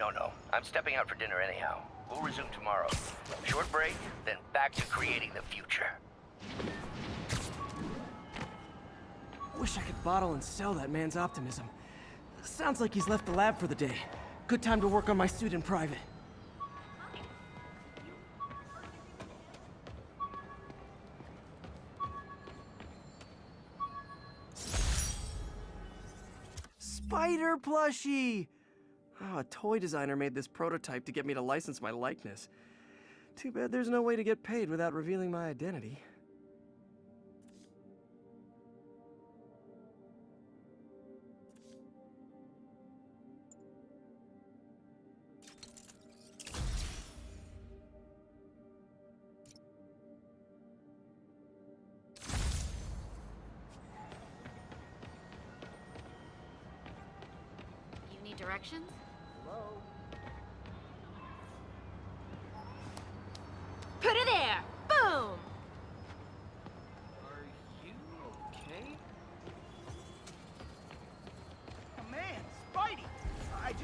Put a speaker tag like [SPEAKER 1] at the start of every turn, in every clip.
[SPEAKER 1] No, no. I'm stepping out for dinner anyhow. We'll resume tomorrow. Short break, then back to creating the future.
[SPEAKER 2] Wish I could bottle and sell that man's optimism. Sounds like he's left the lab for the day. Good time to work on my suit in private. Spider plushie! Oh, a toy designer made this prototype to get me to license my likeness. Too bad there's no way to get paid without revealing my identity.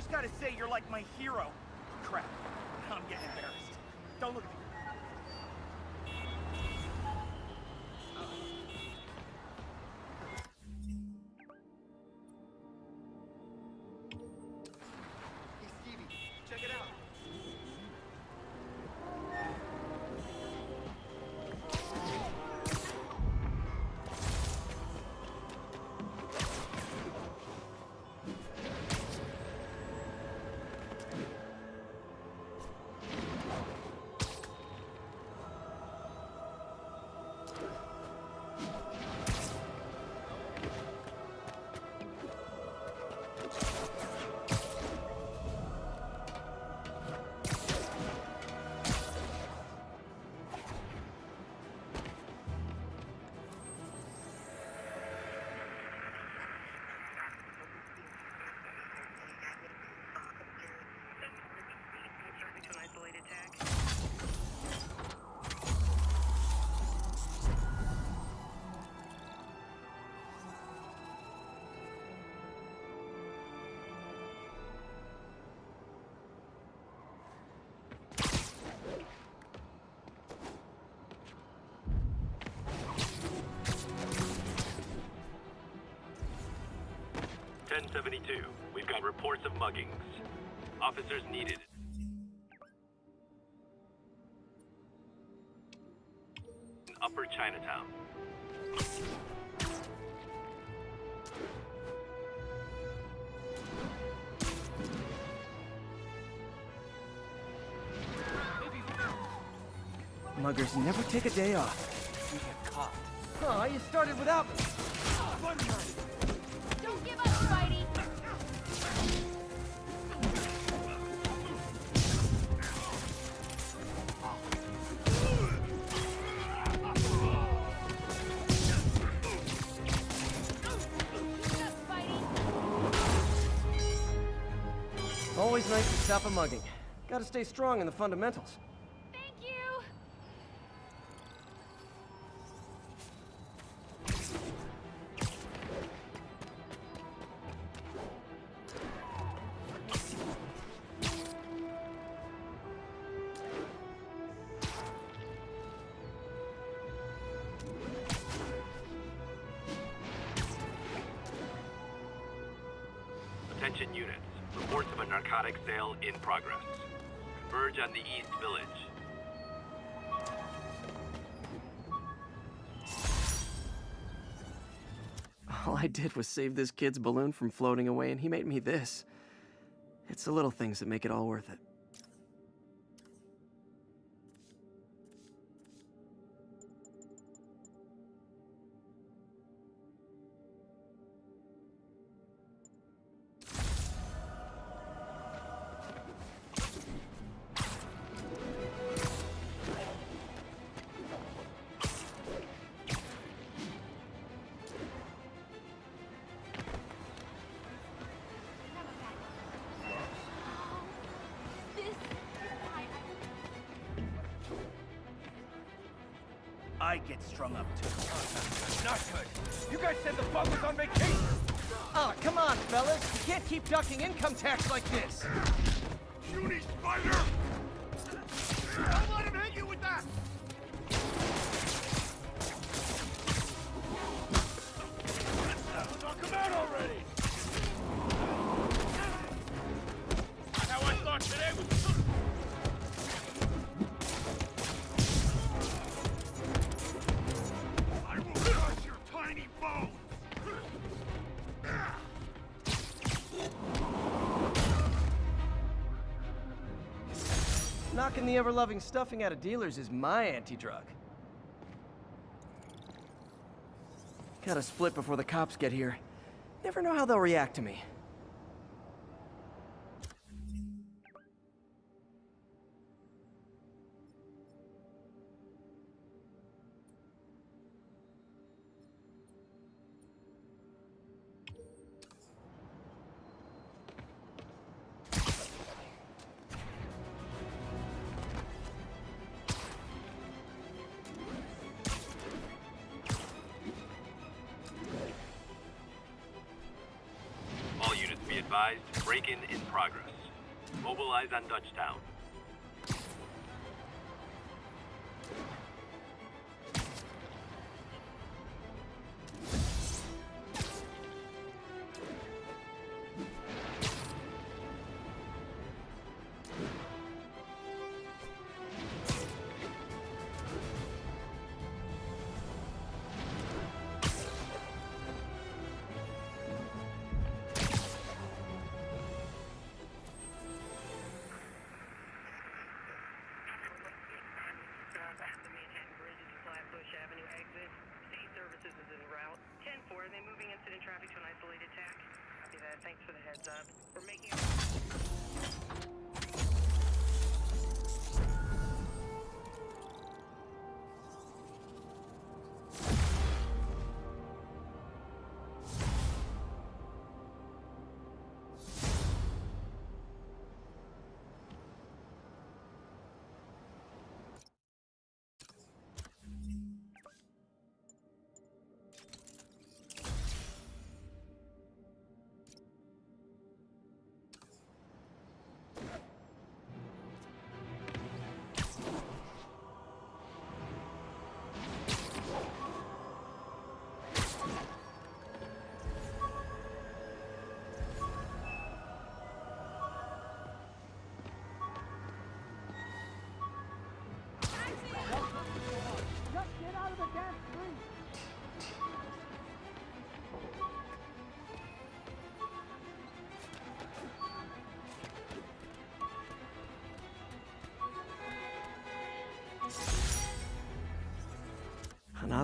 [SPEAKER 3] Just gotta say, you're like my hero. Crap. I'm getting embarrassed. Don't look at me.
[SPEAKER 4] 1072. We've got reports of muggings. Officers needed. Chinatown.
[SPEAKER 2] Muggers never take a day off.
[SPEAKER 3] We get caught.
[SPEAKER 2] Oh, you started without me.
[SPEAKER 5] Don't give up, Spidey!
[SPEAKER 2] Always nice to stop a mugging. Gotta stay strong in the fundamentals.
[SPEAKER 5] Thank you!
[SPEAKER 4] Attention units. Reports of a narcotic sale in progress. Converge on the East Village.
[SPEAKER 2] All I did was save this kid's balloon from floating away, and he made me this. It's the little things that make it all worth it.
[SPEAKER 6] Get strung up too. Not good. You guys said the bug was on vacation.
[SPEAKER 2] Ah, come on, fellas. You can't keep ducking income tax like this.
[SPEAKER 6] Puny spider!
[SPEAKER 2] The ever-loving stuffing out of dealers is my anti-drug. Gotta split before the cops get here. Never know how they'll react to me.
[SPEAKER 3] Advised, break-in in progress. Mobilize on Dutchtown.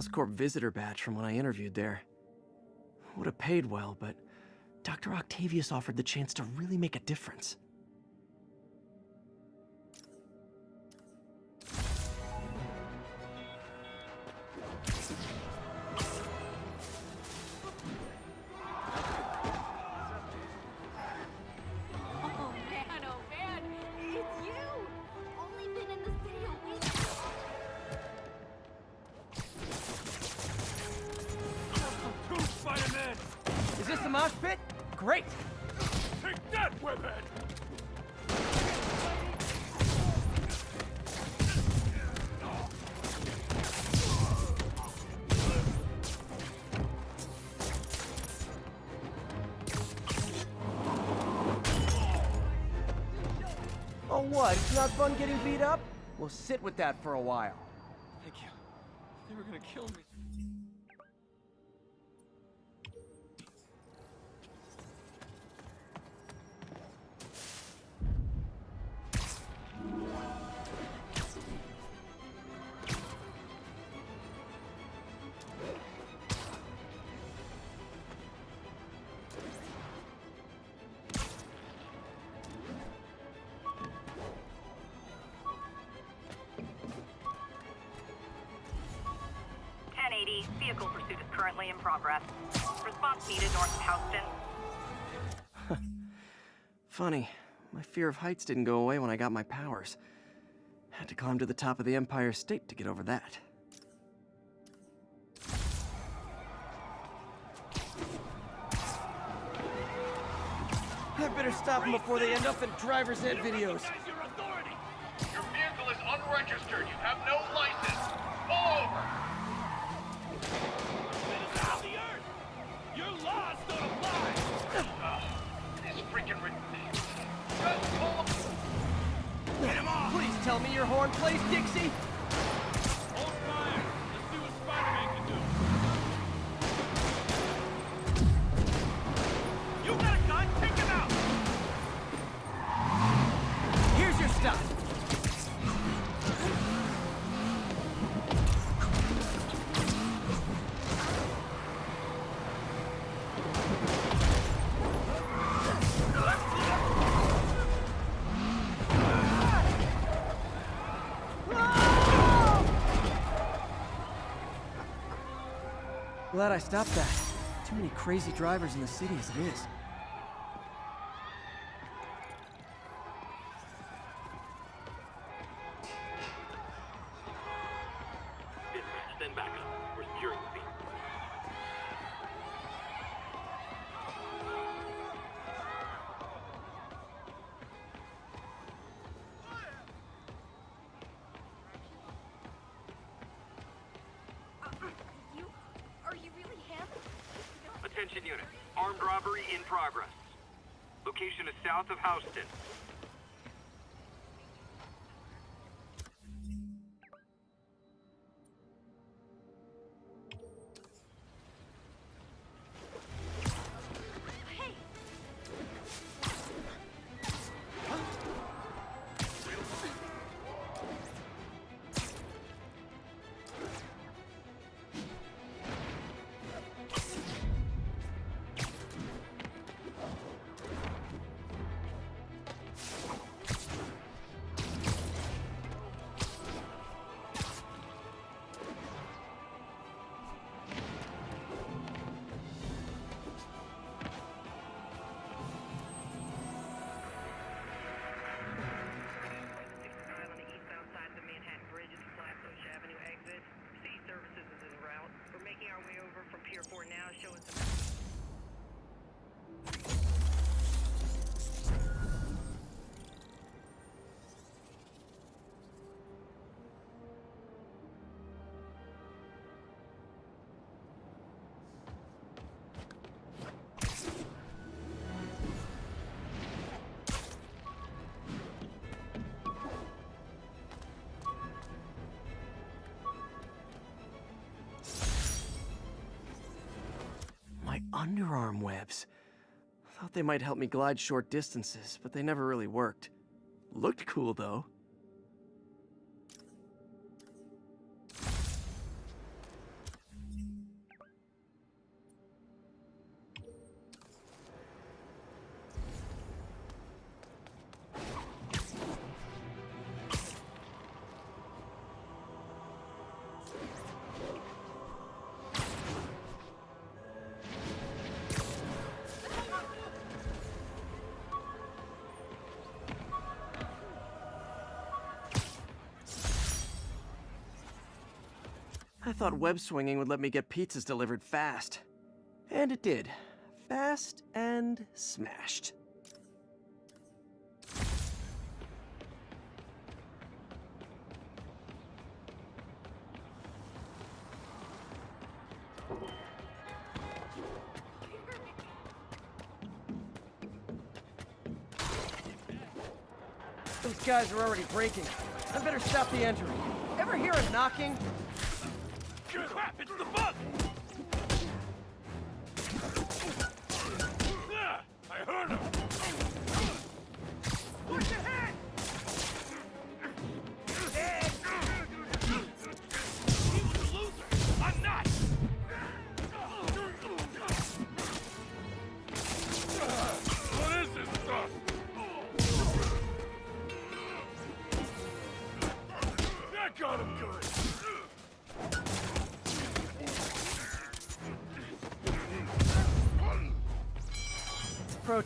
[SPEAKER 2] Oscorp visitor badge from when I interviewed there. Would have paid well, but Dr. Octavius offered the chance to really make a difference. Great!
[SPEAKER 6] Take that, webhead!
[SPEAKER 2] Oh what, it's not fun getting beat up? We'll sit with that for a while.
[SPEAKER 7] Thank you. They were gonna kill me.
[SPEAKER 8] Vehicle pursuit is currently in progress. Response needed north of Houston.
[SPEAKER 2] Funny. My fear of heights didn't go away when I got my powers. Had to climb to the top of the Empire State to get over that. I better stop them before they end up in driver's ed videos.
[SPEAKER 6] Your
[SPEAKER 9] vehicle is unregistered. You have no
[SPEAKER 2] plays Dixie. I'm glad I stopped that. Too many crazy drivers in the city as it is.
[SPEAKER 3] Progress. Location is south of Houston.
[SPEAKER 8] Pier 4 now, showing some...
[SPEAKER 2] underarm webs. I Thought they might help me glide short distances, but they never really worked. Looked cool, though. I thought web swinging would let me get pizzas delivered fast. And it did. Fast and smashed. Those guys are already breaking. I better stop the entry. Ever hear a knocking?
[SPEAKER 6] Crap, it's the bug!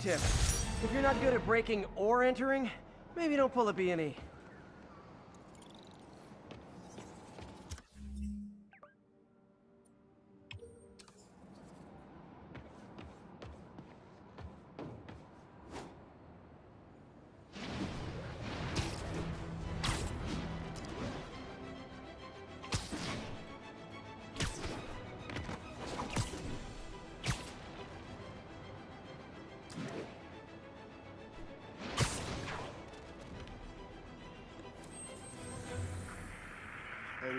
[SPEAKER 2] Tip. If you're not good at breaking or entering, maybe don't pull a B&E.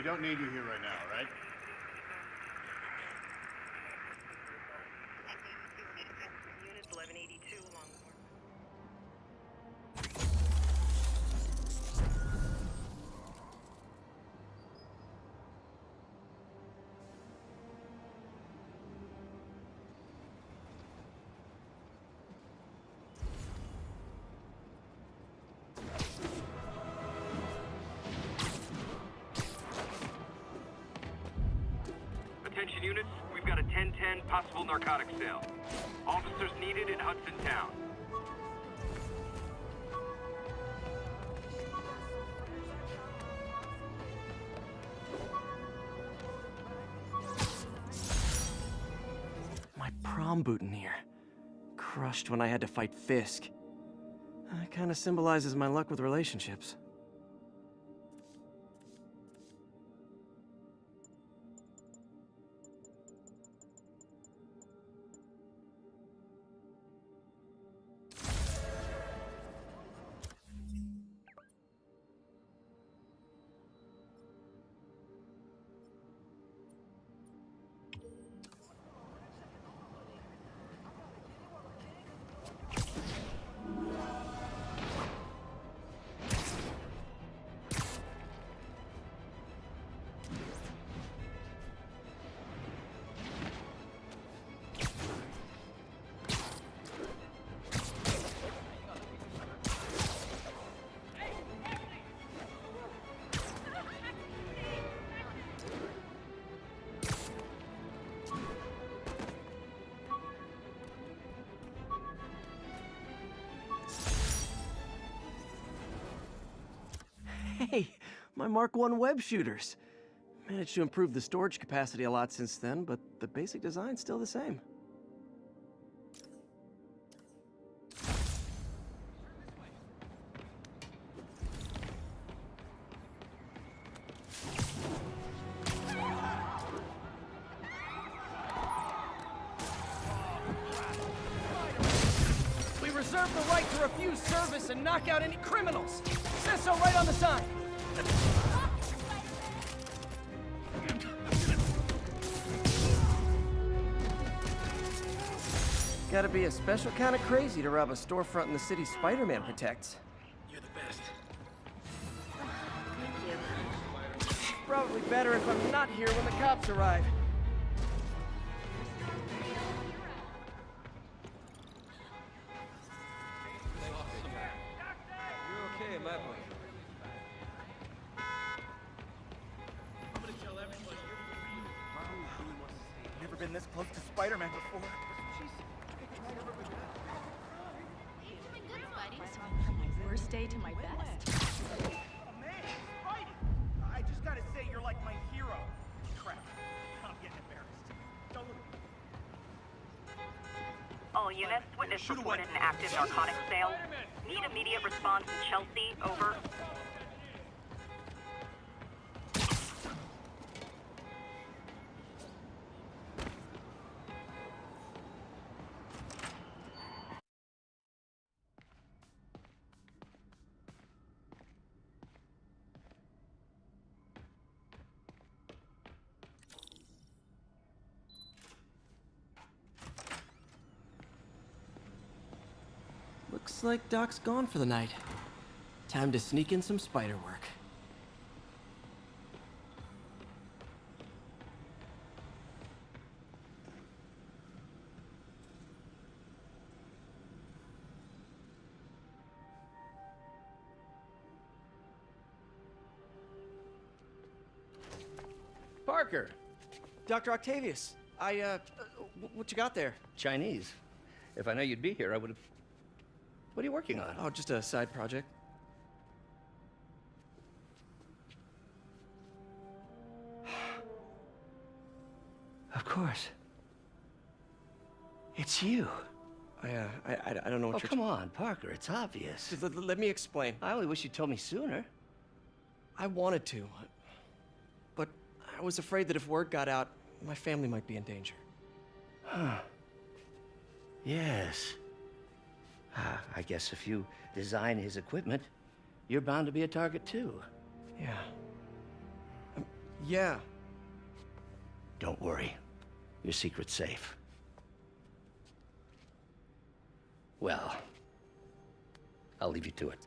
[SPEAKER 3] don't need you here right now.
[SPEAKER 10] Possible narcotics sale. Officers needed in Hudson Town.
[SPEAKER 2] My prom boutonniere. Crushed when I had to fight Fisk. That kind of symbolizes my luck with relationships. My Mark 1 web shooters. Managed to improve the storage capacity a lot since then, but the basic design's still the same. We reserve the right to refuse service and knock out any criminals. Says so right on the sign. Gotta be a special kind of crazy to rob a storefront in the city Spider-Man protects.
[SPEAKER 7] You're the best. Thank you.
[SPEAKER 2] Probably better if I'm not here when the cops arrive.
[SPEAKER 11] Been this close to Spider-Man before.
[SPEAKER 5] Good, Spidey. From my worst day to my best.
[SPEAKER 11] Oh man, Spidey! I just gotta say, you're like my hero. Crap. I'm getting embarrassed. Don't
[SPEAKER 12] All units, witness reported an active narcotics sale. Need immediate response in Chelsea, over.
[SPEAKER 2] Looks like Doc's gone for the night. Time to sneak in some spider work. Parker! Dr. Octavius, I, uh, uh, wh- what you got there?
[SPEAKER 1] Chinese. If I know you'd be here, I would have. What are you working on?
[SPEAKER 2] Oh, just a side project.
[SPEAKER 1] Of course. It's you.
[SPEAKER 2] I, uh, I, I, don't know what
[SPEAKER 1] Oh, come on, Parker. It's obvious.
[SPEAKER 2] Just let, let me explain.
[SPEAKER 1] I only wish you told me sooner.
[SPEAKER 2] I wanted to, but I was afraid that if word got out, my family might be in danger.
[SPEAKER 1] Yes. Ah, I guess if you design his equipment, you're bound to be a target too.
[SPEAKER 2] Yeah. Um, yeah.
[SPEAKER 1] Don't worry. Your secret's safe. Well, I'll leave you to it.